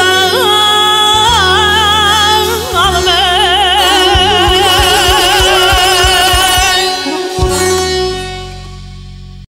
啊